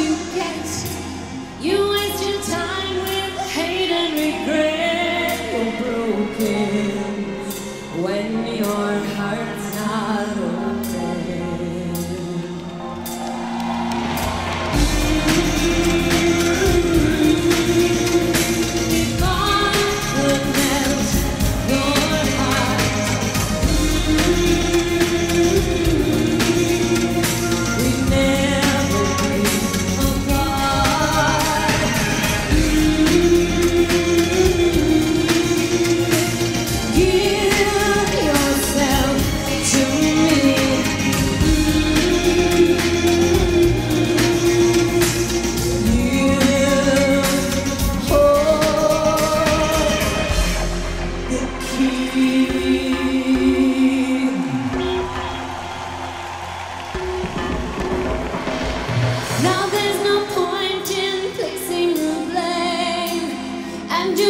you can't.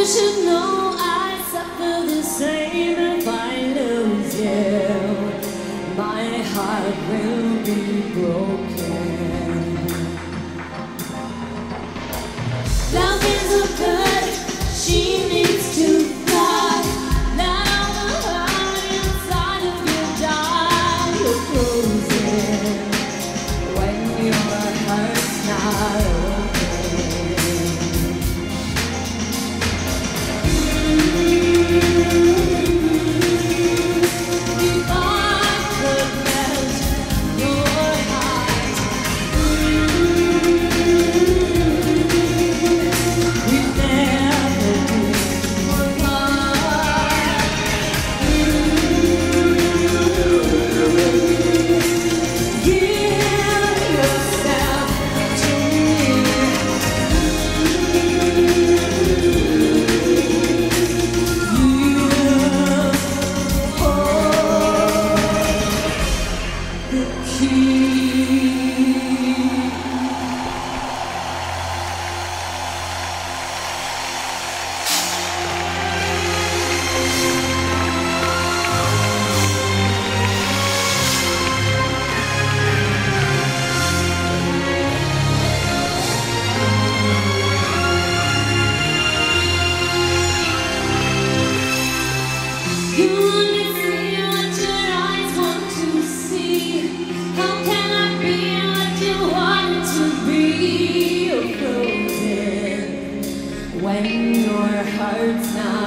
you should know I suffer the same if I lose you. My heart will be broken. Love is a bird, she needs to fly. Now the inside of you die. You're frozen heart's not. your heart's not